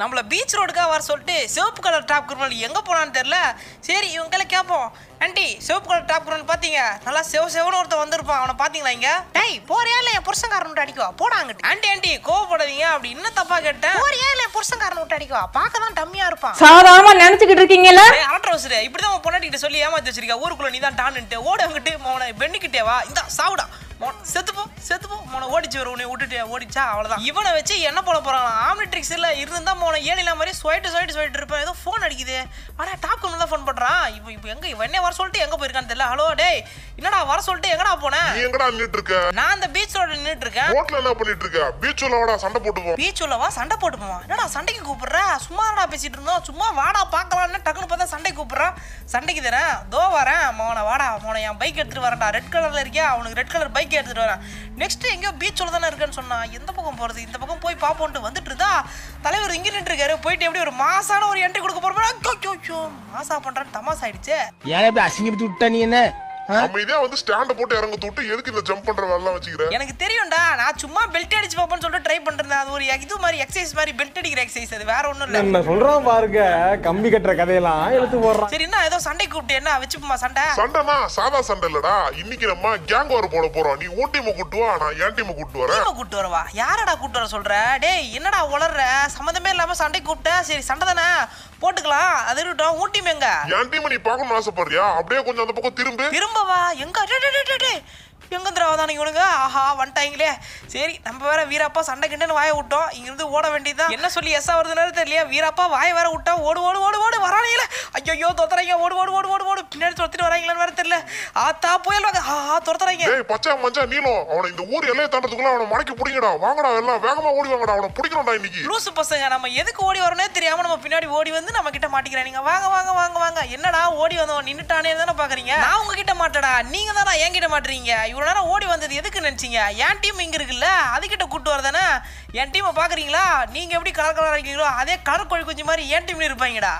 நம்மள பீச் ரோடுக்காக வர சொல்லிட்டு சிவப்பு கலர் டாப் குருமல் எங்கே போனான்னு தெரில சரி இவங்கள கேட்போம் ஆண்டி சிவப்பு கலர் டாப் குருமல் பார்த்தீங்க நல்லா செவ செவனு ஒருத்தன் வந்திருப்பான். அவனை பார்த்தீங்களா இங்க? டேய் போறியா இல்லை என் புருஷன்காரன் விட்டு அடிக்குவா? போடா அங்கிட்டு. ஆண்டி ஆண்டி கோவப்படாதீங்க. அப்படி இன்னும் தப்பா கேட்டேன். போறியா இல்லை என் புருஷன்காரன் விட்டு அடிக்குவா? பார்க்க தான் டம்மியா இருப்பான். சாதாரணமா நினைச்சுக்கிட்டு இருக்கீங்கல்ல? ஏய், அலட்ரவுசரு இப்படிதான் உன் பொண்டாட்டிகிட்ட சொல்லி ஏமாத்தி வச்சிருக்க ஊருக்குள்ள நீ தான் டான்னுட்டு ஓட அங்கிட்டு மோனை பெண்ணுக்கிட்டே வா. இந்த சாவுடா. செத்துப்போ செத்துப்போ. மோனை ஓடிச்சு வரும் உன்னை விட்டுட்டு ஓடிச்சா அவ்வளவுதான். இவனை வச்சு என்ன போல போறான்? ஆம்னிட்ரிக்ஸ் இல்ல இருந்தா மோனை ஏனில மாதிரி ஸ்வைட்டு ஸ்வைட்டு ஸ்வைட்டு இருப்பேன். ஏதோ ஃபோன் அடிக்குது. ஆனா டாப் கம்பெனி தான் ஃபோன் பண்றான். இப்போ இப்போ எங்க இவன் என்ன வர சொல்லிட்டு எங்க போயிருக்கான்னு தெரியல. ஹலோ டேய் என்னடா வர சொல்லிட்டு எங்கடா போனேன் எங்கடா நின்னுட்டு இருக்க நான் அந்த பீச் ரோட நின்றுட்டு இருக்கேன் ரோட்ல என்ன பண்ணிட்டு இருக்க பீச் வாடா சண்டை போட்டு போ பீச் உள்ளவா சண்டை போட்டு என்னடா சண்டைக்கு கூப்பிடுற? சும்மா என்னடா பேசிட்டு இருந்தோம்? சும்மா வாடா பார்க்கலாம்னு டக்குனு பார்த்தா சண்டை கூப்பிடுறான் சண்டைக்கு தரேன் தோ வரேன். மோனை வாடா மோனை என் பைக் எடுத்துட்டு வரேன்டா. ரெட் கலர்ல இருக்கியா? அவனுக்கு ரெட் கலர் பைக் எடுத்துட்டு வரேன். நெக்ஸ்ட் எங்கேயோ பீச் தானே இருக்கேன்னு சொன்னா எந்த பக்கம் போறது? இந்த பக்கம் போய் பாப்போன்ட்டு வந்துட்டு இருந்தா தலைவர் இங்க நின்றுருக்காரு போயிட்டு எப்படி ஒரு மாசான ஒரு என்ட்ரி கொடுக்க போறோம்? மாசா பண்றேன்னு தமாஸ் ஆயிடுச்சு. ஏன் எப்படி அசிங்கப்பட்டு விட்ட நீ என்ன? அமைதியா வந்து ஸ்டாண்ட போட்டு இறங்க தூட்டு எதுக்கு இந்த ஜம்ப் பண்ற வேலை வச்சுக்கிற? எனக்கு தெரியும்டா நான் சும்மா பெல்ட் அடிச்சு பார்ப்போம்னு சொல்லிட்டு ட்ரை பண்றேன் அது ஒரு இது மாதிரி எக்ஸசைஸ் மாதிரி பெல்ட் அடிக்கிற எக்ஸசைஸ் அது வேற ஒண்ணும் இல்ல. என்ன சொல்றான் பாருங்க கம்பி கட்டுற கதையெல்லாம் எடுத்து போடுறான். சரி என்ன ஏதோ சண்டை கூப்பிட்டு என்ன வச்சுப்போமா சண்டை? சண்டைனா சாதா சண்டை இல்லடா. இன்னைக்கு நம்ம கேங் வார் போட போறோம். நீ உன் டீமை கூட்டு வா நான் என் டீமை கூட்டு வரேன். டீமை கூட்டு வரவா? யாரடா கூட்டு வர சொல்ற? டேய் என்னடா உளர்ற? சம்மந்தமே இல்லாம சண்டை கூப்பிட்ட. சரி சண்டை தானே? போட்டுக்கலாம். அது இருக்கட்டும். ஊன் டீம் எங்க? என் டீமை நீ பார்க்கணும்னு ஆசைப்படுறியா? அப்படியே கொஞ்சம் அந்த பக்கம் திரும்பு Và 个，这这这这这。திராவதானே இவனுங்க? ஆஹா வந்துட்டாங்களே சரி நம்ம வேற வீராப்பா சண்டை கிண்டன்னு வாயை விட்டோம். இங்கிருந்து ஓட வேண்டியதுதான். என்ன சொல்லி எஸ்ஸா வருதுன்னு தெரியல வீராப்பா வாயை வேற விட்டா ஓடு ஓடு ஓடு ஓடு வரானீங்களே. ஐயோ துரத்துறாங்க. ஓடு ஓடு ஓடு ஓடு ஓடு. பின்னாடி துரத்திட்டு வராங்களான்னு வேற தெரியல. ஆத்தா புயல் வாங்க. ஆஹா துரத்துறாங்க. டேய் பச்சை மஞ்சா நீலம். அவனை இந்த ஊர் எல்லையை தாண்டதுக்குள்ள அவனை மடக்கி பிடிங்கடா. வாங்கடா எல்லாம் வேகமா ஓடி வாங்கடா. அவனை பிடிக்கணும்டா இன்னைக்கு. லூசு பசங்க. நம்ம எதுக்கு ஓடி வரனே தெரியாம நம்ம பின்னாடி ஓடி வந்து நம்ம கிட்ட மாட்டிக்கிறாங்க வாங்க வாங்க வாங்க வாங்க. என்னடா ஓடி வந்தவன்? நின்னுட்டானே தானே பாக்குறீங்க. நான் உங்ககிட்ட மாட்டடா. நீங்க தானே என்கிட்ட மாட்டுறீங்க. இவ்வளவு நேரம் ஓடி வந்தது எதுக்கு நினைச்சீங்க? என் டீம் இங்க இருக்குல்ல அதுகிட்ட கூட்டு வரதானே? என் டீமை பாக்குறீங்களா? நீங்க எப்படி கலர் கலரா இருக்கீங்களோ அதே கலர் கோழி குஞ்சு மாதிரி என் டீம்ல இருப்பாங்கடா.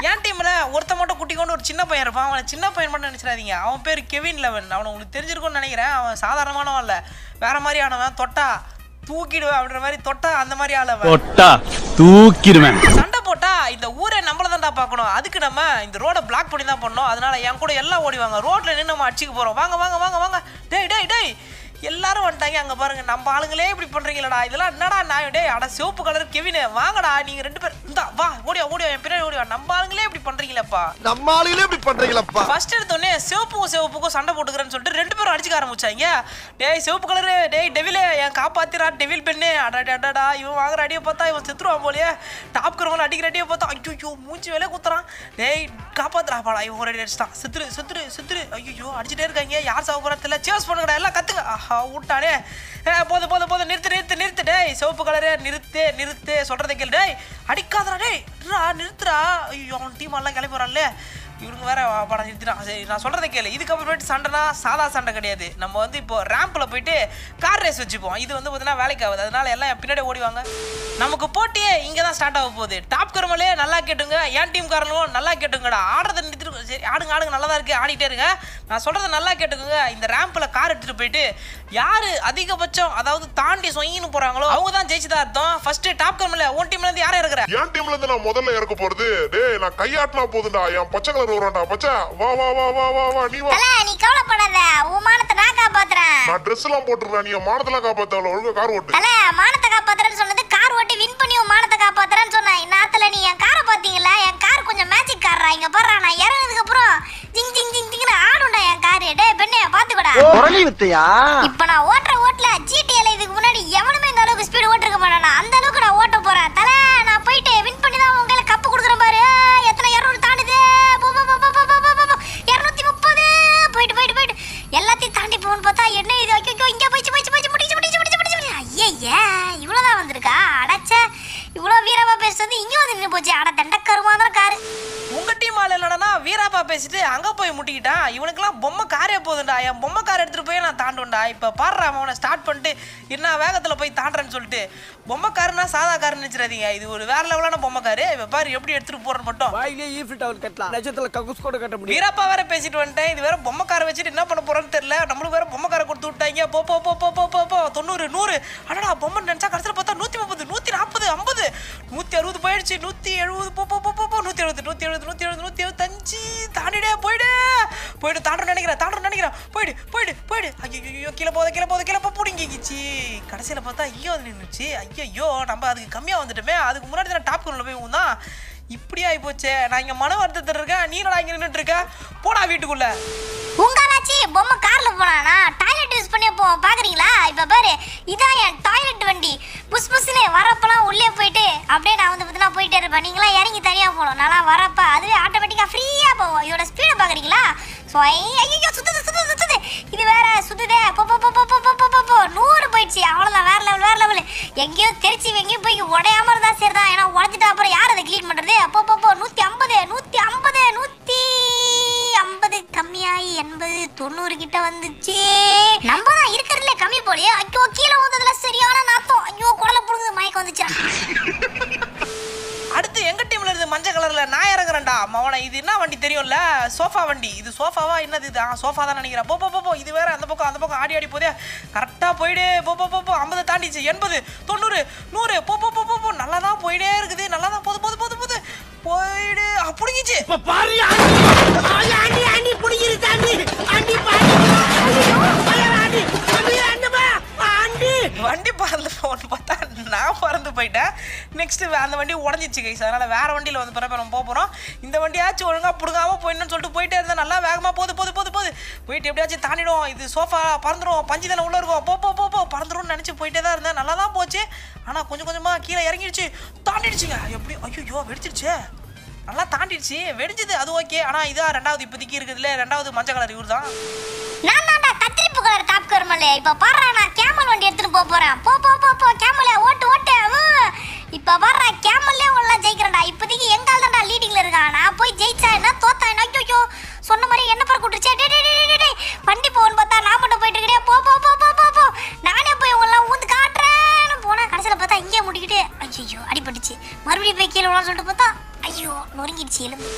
என் டீம்ல ஒருத்த மட்டும் குட்டி கொண்டு ஒரு சின்ன பையன் இருப்பான். அவனை சின்ன பையன் மட்டும் நினைச்சிடாதீங்க. அவன் பேர் கெவின் லெவன். அவனை உங்களுக்கு தெரிஞ்சிருக்கும்னு நினைக்கிறேன். அவன் சாதாரணமானவன் இல்ல. வேற மாதிரி ஆனவன். தொட்டா தூக்கிடுவேன் அப்படின்ற மாதிரி தொட்டா அந்த மாதிரி ஆளவன். தொட்டா தூக்கிடுவேன். சண்டை போட்டா இந்த ஊரே நம்மள தான்டா பார்க்கணும். அதுக்கு நம்ம இந்த ரோடை பிளாக் பண்ணி தான் பண்ணோம் அதனால என் கூட எல்லாம் ஓடிவாங்க. ரோட்டில் நின்று நம்ம அடிச்சுக்க போகிறோம் வாங்க வாங்க வாங்க வாங்க. டேய் டேய் டேய். எல்லாரும் வந்துட்டாங்க. அங்க பாருங்க நம்ம ஆளுங்களே இப்படி பண்றீங்களடா. இதெல்லாம் என்னடா நான் டேய் அட சிவப்பு கலர் கெவினு. வாங்கடா நீங்க ரெண்டு பேர். இந்தா வா ஓடியா ஓடியா என் பின்னாடி ஓடியா. நம்ம ஆளுங்களே இப்படி பண்றீங்களேப்பா. நம்ம ஆளுகளே இப்படி பண்றீங்களப்பா. ஃபர்ஸ்ட் எடுத்தோடனே சிவப்புக்கும் சிவப்புக்கும் சண்டை போட்டுக்கிறேன்னு சொல்லிட்டு ரெண்டு பேரும் அடிச்சுக்க ஆரம்பிச்சாங்க. டேய் சிவப்பு கலரு டேய் டெவிலே என் காப்பாத்திரா டெவில் பெண்ணு அடடா அடடா இவன் வாங்குற அடியை பார்த்தா இவன் செத்துருவான் போலயே. டாப் கரவன் அடிக்கிற அடியை பார்த்தா ஐயோ மூச்சு வேலையை குத்துறான். டேய் காப்பாத்துறா பாடா இவன் ஒரு அடி அடிச்சிட்டான். செத்துரு செத்துரு செத்துரு. ஐயோ அடிச்சுட்டே இருக்காங்க. யார் தெரியல. சேஸ் பண்ணுங்கடா எல்லாம் கத்துங்க ஆஹா. விட்டானே ஏ, போதும் போதும் போதும் நிறுத்து நிறுத்து நிறுத்து. டேய் சிவப்பு கலரு நிறுத்து நிறுத்து. சொல்றதை கேள் டேய். அடிக்காதடா டேய். நிறுத்துறா நிறுத்துடா. ஐயோ அவன் டீம் எல்லாம் கிளம்பி வரான்ல. இவனுங்க வேற படம் நிறுத்திட்டான் சரி நான் சொல்றதை கேளு. இதுக்கப்புறமேட்டு சண்டைனா சாதா சண்டை கிடையாது. நம்ம வந்து இப்போ ரேம்பில் போயிட்டு கார் ரேஸ் வச்சுப்போம். இது வந்து பார்த்தீங்கன்னா வேலைக்கு ஆகுது அதனால எல்லாம் பின்னாடி ஓடிவாங்க. நமக்கு போட்டியே இங்கே தான் ஸ்டார்ட் ஆக போகுது. டாப் கருமலே நல்லா கேட்டுங்க. என் டீம் நல்லா கேட்டுங்கடா. ஆடுறதை நிறுத்திட்டு சரி ஆடுங்க ஆடுங்க. நல்லா தான் இருக்கு. ஆடிட்டே இருங்க. நான் சொல்றதை நல்லா கேட்டுக்கோங்க. இந்த ரேம்பில் கார் எடுத்துட்டு போயிட்டு யாரு அதிகபட்சம் அதாவது தாண்டி சொயின்னு போறாங்களோ அவங்க தான் ஜெயிச்சுதான் அர்த்தம். ஃபர்ஸ்ட் டாப் கருமல உன் டீம்ல இருந்து யாரும் இருக்கிற என் டீம்ல இருந்து நான் முதல்ல இறக்க போறது டேய் நான் கையாட்டினா போதுடா என் பச்சை கலர் வருவான்டா பச்சை வா வா வா வா வா வா நீ வா. நீ கவலைப்படாத. உன் மானத்தை நான் காப்பாத்துறேன். நான் ட்ரெஸ் எல்லாம் போட்டுருவேன் நீ என் மானத்தெல்லாம் காப்பாத்தவள ஒழுங்கா கார் ஓட்டு. தல மானத்தை காப்பாத்துறேன்னு சொன்னது கார் ஓட்டி வின் பண்ணி உன் மானத்தை காப்பாத்துறேன்னு சொன்னேன். நாத்துல நீ என் காரை பாத்தீங்களா என் கார் கொஞ்சம் மேஜிக் காரா இங்க பாரு நான் இறங்குனதுக்கு அப்புறம் ஜிங் ஜிங் ஜிங் ஜிங்னு ஆடும்டா என் காரு. டேய் பெண்ணே பாத்துக்கடா குரலி வித்தையா? இப்ப நான் ஓட்டுற ஓட்டுல ஜிடிஏல போச்சு அட தண்ட கருமாந்திர காரு. உங்க டீம் ஆள் இல்லைனா வீராப்பா பேசிட்டு அங்க போய் முட்டிக்கிட்டான் இவனுக்கெல்லாம் பொம்மை காரே போகுதுடா என் பொம்மை கார் எடுத்துட்டு போய் நான் தாண்டுவேன்டா. இப்ப பாடுறா அவனை ஸ்டார்ட் பண்ணிட்டு என்ன வேகத்துல போய் தாண்டுறேன்னு சொல்லிட்டு. பொம்மை காருன்னா சாதா காருன்னு வச்சிடாதீங்க இது ஒரு வேற லெவலான பொம்மை காரு. இப்ப பாரு எப்படி எடுத்துட்டு போறேன்னு மட்டும். வாயிலே ஈஃபில் டவர் கட்டலாம். நட்சத்திர கக்கூஸ் கூட கட்ட முடியும் வீரப்பா வேற பேசிட்டு வந்துட்டேன். இது வேற பொம்மை காரை வச்சுட்டு என்ன பண்ண போறோன்னு தெரியல. நம்மளுக்கு வேற பொம்மை காரை கொடுத்து விட்டாங்க. போ போ போ போ போ போ போ தொண்ணூறு நூறு. அடடா பொம்மை நினைச்சா கடைசியில் பார்த்தா நூத்தி முப்பது ஐம்பது ஐம்பது. நூற்றி அறுபது போயிடுச்சு. நூற்றி எழுபது போ போ போ போ நூற்றி எழுபது நூற்றி எழுபது நூற்றி எழுபது. நூற்றி எழுபத்தஞ்சு தாண்டிடே போயிடு. போயிடு தாண்டணும் நினைக்கிறேன் தாண்டணும் நினைக்கிறேன். போயிடு போயிடு போயிடு. ஐயோ கீழே போத கீழே போத கீழே போ கடைசியில் பார்த்தா ஐயோ அது நின்றுச்சு ஐயோ நம்ம அதுக்கு கம்மியாக வந்துட்டோமே. அதுக்கு முன்னாடி தான் டாப் கொண்டு போய் தான் இப்படி ஆகி நான் இங்கே மன வருத்தத்தில் இருக்கேன். நீ நான் இங்கே நின்றுட்டு இருக்கேன் போடா வீட்டுக்குள்ள. உங்க பொம்மை கார்ல போனானா? டாய்லெட் யூஸ் பண்ணி போவோம் பாக்குறீங்களா? இப்ப பாரு இதான் என் டாய்லெட் வண்டி. புஸ் புஸ்னு வரப்பெல்லாம் உள்ளே போயிட்டு அப்படியே நான் வந்து பார்த்தீங்கன்னா போயிட்டே இருப்பேன். நீங்களாம் இறங்கி தனியா போகணும். நல்லா வரப்ப அதுவே ஆட்டோமேட்டிக்கா ஃப்ரீயா போவோம். இதோட ஸ்பீடை பாக்குறீங்களா? ஐயோ சுத்துது சுத்துது சுத்துது. இது வேற சுத்துதே. போ போ போ போ போ. போயிடுச்சு. அவ்வளோதான் வேற லெவல் வேற லெவல் எங்கேயோ தெரிச்சு எங்கேயோ போய் உடையாம இருந்தா சரிதான். ஏன்னா உடச்சிட்டா அப்புறம் யார் அதை க்ளீன் பண்ணுறது அப்போ அப்போ நூற்றி நூத்தி ஐம்பது நூத்தி ஐம்பது நூத்தி ஐம்பது கம்மியாகி எண்பது தொண்ணூறு கிட்ட வந்துச்சு. நம்ம தான் இருக்கிறதுல கம்மி போலயே. ஐயோ கீழே வந்ததுல சரியான நாத்தம். ஐயோ குடலை புடுங்குது மயக்கம் வந்துச்சா அடுத்து எங்க டீம்ல இருந்து மஞ்சள் கலர்ல நான் இறங்குறேன்டா. மவன இது என்ன வண்டி தெரியும்ல? சோஃபா வண்டி. இது சோஃபாவா என்னது இது? சோஃபா தான் நினைக்கிறேன். போ போ போ, இது வேற அந்த பக்கம் அந்த பக்கம் ஆடி ஆடி போதே. கரெக்டா போயிடு. போ போ போ போ. ஐம்பது தாண்டிச்சு. எண்பது தொண்ணூறு நூறு. போ போ போ போ நல்லா தான் போயிட்டே இருக்குது. நல்லா தான் போது போது போது போது. போயிடு. அப்படிங்கிச்சு வண்டி பறந்து போன்னு பார்த்தா நான் பறந்து போயிட்டேன். நெக்ஸ்ட் அந்த வண்டி உடஞ்சிச்சு கைஸ் அதனால வேற வண்டியில் வந்து பிறப்ப நம்ம போக போகிறோம் இந்த வண்டியாச்சும் ஒழுங்காக பிடுங்காம போயிடணும்னு சொல்லிட்டு போயிட்டே இருந்தேன் நல்லா வேகமாக போது போது போது போது போயிட்டு எப்படியாச்சும் தாண்டிடும் இது சோஃபா பறந்துடும் பஞ்சு தானே உள்ள இருக்கும். போ போ போ போ. பறந்துரும்னு நினச்சி போயிட்டே தான் இருந்தேன். நல்லா தான் போச்சு. ஆனால் கொஞ்சம் கொஞ்சமாக கீழே இறங்கிடுச்சு. தாண்டிடுச்சுங்க. எப்படி? ஐயோ வெடிச்சிருச்சே. நல்லா தாண்டிடுச்சு. வெடிஞ்சது. அது ஓகே ஆனால் இதான் ரெண்டாவது இப்போதைக்கு இருக்குதுல ரெண்டாவது மஞ்சள் கலர் இவர் தான் நான் தான்டா கத்திரிப்பு கலர் டாப் கருமலே இப்போ பாடுறா நான் கேமல் வண்டி எடுத்துகிட்டு போக போ போ போ கேமலே இப்ப வர்ற கேமல்லே உள்ள ஜெயிக்கிறேன்டா. இப்போதைக்கு எங்கால் தான்டா லீடிங்ல இருக்கான். நான் போய் ஜெயிச்சா என்ன? தோத்தா என்ன ஐயோ சொன்ன மாதிரி என்ன பற கூட்டுச்சே டே டே டே டே, டே வண்டி போன்னு பார்த்தா நான் மட்டும் போயிட்டு இருக்கேன் போ போ போ போ போ போ. நானே போய் உங்களெல்லாம் ஊந்து காட்டுறேன்னு போனா கடைசியில் பார்த்தா இங்கே முடிக்கிட்டு ஐயோ அடிபட்டுச்சு. மறுபடியும் போய் கீழே விழான்னு சொல்லிட்டு பார்த்தா ஐயோ நொறுங்கிடுச்சு எலும்பு.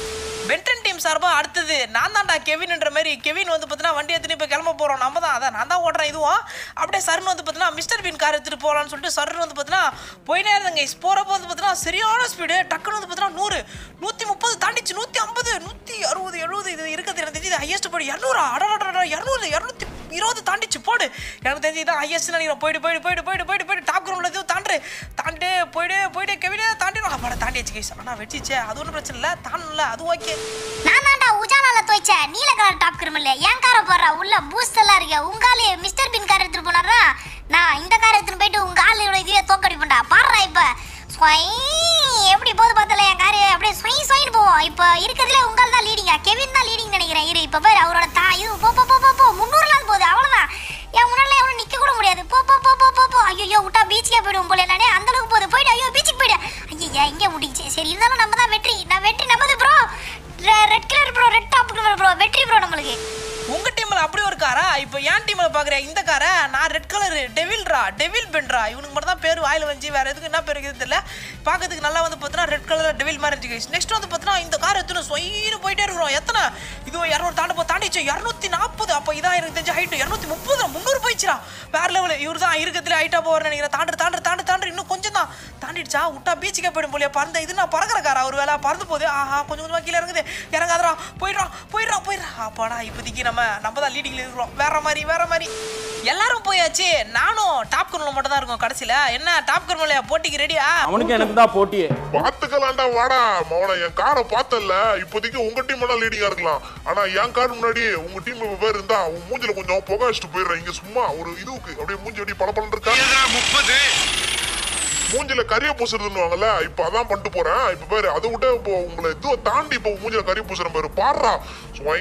பென்டன் டீம் சார்பா அடுத்தது நான் தான்டா கெவின்ன்ற மாதிரி கெவின் வந்து பார்த்தீங்கன்னா வண்டி எடுத்துகிட்டு இப்போ கிளம்ப போகிறோம் நம்ம தான். அதான் நான் தான் ஓடுறேன் இதுவும் அப்படியே சர்னு வந்து பார்த்தீங்கன்னா மிஸ்டர் பீன் கார் எடுத்துட்டு போகலான்னு சொல்லிட்டு சர்னு வந்து பார்த்தீங்கன்னா போயினே இருந்தாங்க போகிறப்ப வந்து பார்த்தீங்கன்னா சரியான ஸ்பீடு டக்குன்னு வந்து பார்த்தீங்கன்னா நூறு நூற்றி முப்பது தாண்டிச்சு. நூற்றி ஐம்பது நூற்றி அறுபது எழுபது இது இருக்கிறது எனக்கு தெரிஞ்சு ஹையஸ்ட் போடு இரநூறா அடடா இரநூறு இரநூத்தி இருபது தாண்டிச்சு போடு. எனக்கு தெரிஞ்சு இதான் ஹையஸ்ட் நினைக்கிறேன் போயிடு போயிடு போயிடு போயிடு போயிடு போயிடு. டாப் கிரவுண்டில் எதுவும் தாண்டு. தாண்டு போயிடு போயிடு கெவினே தாண்டிடும் அப்பாடா தாண்டிச்சு கைஸ் ஆனால் வெட்டிச்சே. அது ஒன்றும் பிரச்சனை இல்லை. தாண்டல அது ஓகே நான் தான்டா உஜாலால துவைச்ச. நீல கலர் டாப் கிருமில்ல என் காரை போடுறா? உள்ள பூஸ்ட் எல்லாம் இருக்க. உங்காலே மிஸ்டர் பின் கார் எடுத்துட்டு போனாரா நான் இந்த காரை எடுத்துட்டு போயிட்டு உங்க ஆளோட இதுவே தோக்கடிப்பேன்டா பாடுறா இப்ப. எப்படி போது பார்த்தல என் காரு அப்படியே ஸ்வை ஸ்வைன்னு போவோம். இப்போ இருக்கிறதுல உங்கள் தான் லீடிங்கா கெவின் தான் லீடிங் நினைக்கிறேன். இரு இப்போ பாரு அவரோட தா இது போ போ போ போ போ முந்நூறுலாம் போகுது அவ்வளோதான் என் முன்னாடி எவனும் நிற்க கூட முடியாது போ போ போ போ போ போ ஐயோ விட்டா பீச்சுக்கே போயிடுவோம் போல நானே அந்த அளவுக்கு போகுது. போயிடு ஐயோ பீச்சுக்கு போயிடு. ஐயா இங்கே முடிச்சு சரி இருந்தாலும் நம்ம தான் வெற்றி. நான் வெற்றி நம்மது bro red colour bro red top colour bro வெற்றி ப்ரோ நம்மளுக்கு. உங்க டீம்ல அப்படி ஒரு காரா? இப்போ என் டீம்ல பாக்குற இந்த காரை? நான் ரெட் கலர் டெவில்ரா டெவில் பென்ரா இவனுக்கு மட்டும் தான் பேர் வாயில வந்து வேற எதுக்கு என்ன பேர் இருக்குது தெரியல. பார்க்கறதுக்கு நல்லா வந்து பார்த்தோன்னா ரெட் கலர் டெவில் மாதிரி இருந்துச்சு நெக்ஸ்ட் வந்து பார்த்தோன்னா இந்த கார் எத்தனை சொயின்னு போயிட்டே இருக்கிறோம். எத்தனை? இது இரநூறு தாண்ட போ இரநூத்தி நாற்பது. அப்போ இதான் எனக்கு தெரிஞ்ச இரநூத்தி முப்பது. முந்நூறு போயிடுச்சுடா. வேற லெவல் இவர் தான் இருக்கிறதுல ஹைட்டாக போவார் நினைக்கிறேன். தாண்டு தாண்டு தாண்டு தாண்டு இன்னும் கொஞ்சம் தான் தாண்டிடுச்சா? விட்டா பீச்சுக்கே போயிடும் போலியா. பறந்த இது நான் பறக்கிற ஒரு வேலை பறந்து போகுது. ஆஹா கொஞ்சம் கொஞ்சமாக கீழே இறங்குது. இறங்காதரா போயிடுறோம் போயிடுறோம் போயிடுறா அப்பாடா இப்போதைக்கு நம்ம நம்ம தான் லீடிங்ல இருக்கிறோம். வேற மாதிரி வேற மாதிரி. எல்லாரும் போயாச்சு. நானும் டாப் கர்மல மட்டும் தான் இருக்கும் கடைசியில. என்ன டாப் கர்மலையா? போட்டிக்கு ரெடியா அவனுக்கு எனக்கு தான் போட்டியே. பாத்துக்கலாம்டா வாடா. மவன என் காரை பார்த்தல இப்போதைக்கு உங்க டீம் எல்லாம் லீடிங்கா இருக்கலாம். ஆனா என் கார் முன்னாடி உங்க டீம் பேர் இருந்தா உன் மூஞ்சில கொஞ்சம் புகை வச்சுட்டு போயிடுறேன். இங்க சும்மா ஒரு இதுவுக்கு அப்படியே மூஞ்சி அப்படியே பல இருக்கா? முப்பது? மூஞ்சில கரிய பூசுறதுன்னுவாங்கல்ல இப்ப அதான் பண்ணிட்டு போறேன். இப்ப பாரு அதை விட இப்போ உங்களை இதுவோ தாண்டி இப்போ மூஞ்சில கரிய பூசுறேன் பாரு. பாடுறா. ஸ்வை,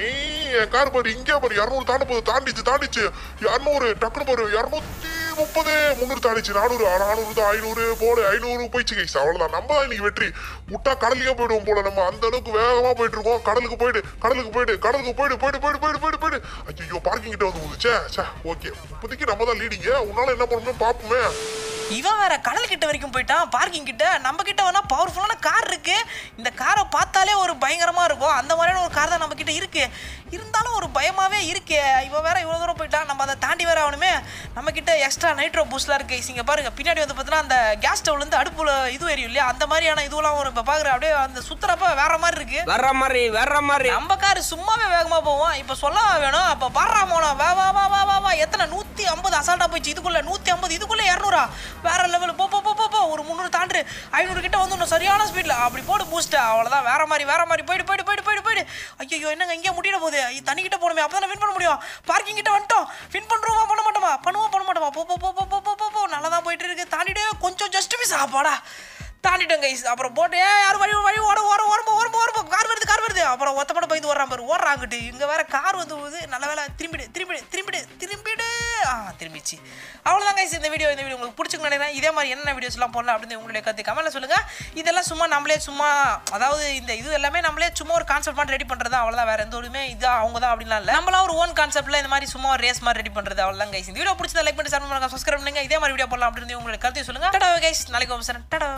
என் கார் பாரு இங்கே பாரு. இரநூறு தாண்ட போது தாண்டிச்சு தாண்டிச்சு. இரநூறு டக்குனு பாரு. இரநூத்தி முப்பது முந்நூறு தாண்டிச்சு. நானூறு நானூறு தான் ஐநூறு போல ஐநூறு போயிடுச்சு கைஸ் அவ்வளவுதான். நம்ம தான் இன்னைக்கு வெற்றி. விட்டா கடலுக்கே போயிடுவோம் போல நம்ம. அந்த அளவுக்கு வேகமா போயிட்டு இருக்கோம். கடலுக்கு போயிடு கடலுக்கு போயிடு கடலுக்கு போயிடு போயிடு போயிடு போயிடு போயிடு போயிடு. ஐயோ பார்க்கிங் கிட்ட வந்து போகுது சே ஓகே இப்போதைக்கு நம்ம தான் லீடிங்க உன்னால என்ன பண்ணணும் பார்ப்போமே. இவன் வேற கடல் கிட்ட வரைக்கும் போயிட்டான். பார்க்கிங் கிட்ட. நம்ம கிட்ட வேணா பவர்ஃபுல்லான கார் இருக்கு. இந்த காரை பார்த்தாலே ஒரு பயங்கரமா இருக்கும். அந்த மாதிரியான ஒரு கார் தான் நம்ம கிட்ட இருக்கு. இருந்தாலும் ஒரு பயமாவே இருக்கு. இவன் வேற இவ்வளவு தூரம் போயிட்டான். நம்ம அதை தாண்டி வேற ஆகணுமே. நம்ம கிட்ட எக்ஸ்ட்ரா நைட்ரோ பூஸ்ட்லாம் இருக்கு. இங்க பாருங்க. பின்னாடி வந்து பார்த்தீங்கன்னா அந்த கேஸ் ஸ்டவ்ல இருந்து அடுப்புல இது எரியும் இல்லையா? அந்த மாதிரியான இதுவெல்லாம் ஒரு இப்போ பாக்குற அப்படியே அந்த சுத்துறப்ப வேற மாதிரி இருக்கு. வேற மாதிரி வேற மாதிரி. நம்ம கார் சும்மாவே வேகமா போவோம். இப்ப சொல்ல வேணும். அப்ப பாடுறா மோனம் வா வா வா வா வா வா. எத்தனை? நூத்தி ஐம்பது அசால்ட்டா போயிடுச்சு. இதுக்குள்ள நூத்தி நூற்றி ஐம்பது இதுக்குள்ளே இரநூறா. வேறு லெவல் போ போ போ போ ஒரு முந்நூறு தாண்டு. ஐநூறு கிட்ட வந்து சரியான ஸ்பீடில் அப்படி போட்டு பூஸ்ட்டு அவ்வளோதான் வேறு மாதிரி வேறு மாதிரி. போயிட்டு போயிட்டு போயிட்டு போயிட்டு போயிட்டு ஐயோ என்னங்க இங்கே முடியிட போகுது? தண்ணி கிட்ட போகணுமே. அப்போ தானே வின் பண்ண முடியும். பார்க்கிங் கிட்ட வந்துட்டோம். வின் பண்ணுறோமா பண்ண மாட்டோமா? பண்ணுவோம் பண்ண மாட்டோமா? போ போ போ போ போ போ நல்லா தான் போயிட்டு இருக்கு தாண்டிட்டு கொஞ்சம் ஜஸ்ட் மிஸ் ஆப்பாடா தாண்டிட்டோம் கைஸ் அப்புறம் போட்டு ஏ யாரும் வழி வழி ஓட ஓர ஓரம்பு ஓரம்பு ஓரம்பு கார் வருது கார் வருது. அப்புறம் ஒத்தப்பட பயந்து ஓடுறான் பாரு. ஓடுறாங்கட்டு இங்கே வேற கார் வந்து போகுது. நல்ல வேலை திரும்பிடு திரும்பிடு திரும்பிடு திரும்பிடு. ஆ திரும்பிச்சு அவ்வளோதாங்க இந்த வீடியோ இந்த வீடியோ உங்களுக்கு பிடிச்சிருக்கு நினைக்கிறேன். இதே மாதிரி என்னென்ன வீடியோஸ்லாம் போடலாம் அப்படின்னு உங்களுடைய கருத்து கமெண்ட்ல சொல்லுங்கள் இதெல்லாம் சும்மா நம்மளே சும்மா அதாவது இந்த இது எல்லாமே நம்மளே சும்மா ஒரு கான்செப்ட் மாதிரி ரெடி பண்ணுறது அவ்வளோதான் வேறு எந்த ஒருமே இது அவங்க தான் அப்படிலாம் இல்லை. நம்மளா ஒரு ஓன் கான்செப்ட்டில் இந்த மாதிரி சும்மா ரேஸ் மாதிரி ரெடி பண்ணுறது அவ்வளோதான் கைஸ் இந்த வீடியோ பிடிச்சதை லைக் பண்ணி சப்ஸ்கிரைப் பண்ணுங்க. இதே மாதிரி வீடியோ போடலாம் அப்படின்னு உங்களுடைய கருத்தை சொல்லுங்க. டடா கைஸ் நாளைக்கு சார் டடா